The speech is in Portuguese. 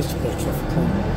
Birthplace of